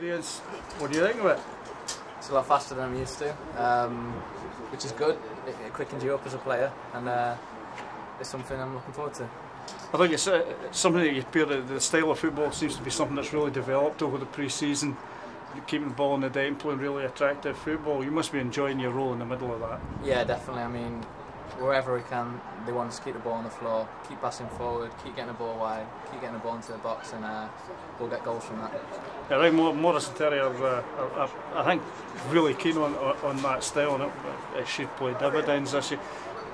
do you think of it? It's a lot faster than I'm used to, um, which is good. It, it quickens you up as a player, and uh, it's something I'm looking forward to. I think it's, uh, it's something that you pair the, the style of football seems to be something that's really developed over the pre-season. Keeping the ball in the deck and playing really attractive football. You must be enjoying your role in the middle of that. Yeah, definitely. I mean, wherever we can, they want us to keep the ball on the floor, keep passing forward, keep getting the ball wide, keep getting the ball into the box, and uh, we'll get goals from that. Yeah, I think Morris and Terry are, uh, are, are, I think, really keen on, on that style, and it, it should play dividends this year.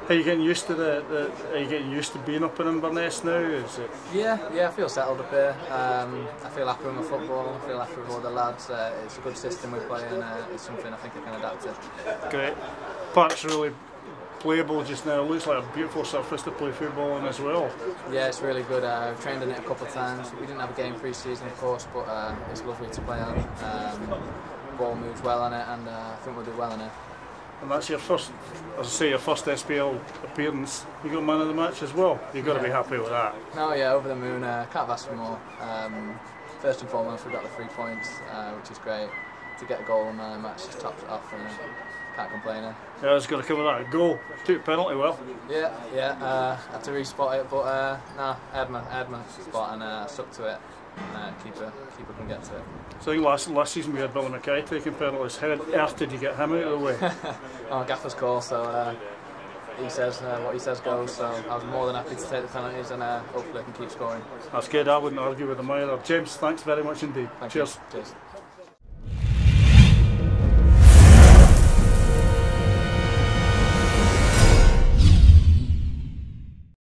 Are you getting used to the, the? Are you getting used to being up in Inverness now? Is it? Yeah, yeah. I feel settled up here. Um, I feel happy with my football. I feel happy with all the lads. Uh, it's a good system we play, and uh, it's something I think I can adapt to. Great. Park's really playable just now. It looks like a beautiful surface to play football on as well. Yeah, it's really good. Uh, I've trained in it a couple of times. We didn't have a game pre-season, of course, but uh, it's lovely to play on. Um, ball moves well on it, and uh, I think we'll do well in it. And that's your first, as I say, your first SPL appearance. You got man of the match as well. You've got yeah. to be happy with that. No, yeah, over the moon. Uh, can't have asked for more. Um, first and foremost, we got the three points, uh, which is great. To get a goal in man of the match just tops it off, and can't complain. Eh? Yeah, it's got to come with that goal. Took penalty well. Yeah, yeah. Uh, had to respot it, but uh, nah, I had my, I had my spot and uh, stuck to it uh, keeper keeper can get to it. So I think last last season we had Billy McKay taking penalties. How on earth did you get him out of the way? oh, Gaffer's call, so uh, he says uh, what he says goes. So I was more than happy to take the penalties and uh, hopefully I can keep scoring. That's good. I wouldn't argue with him either. James, thanks very much indeed. Thank Cheers. You. Cheers.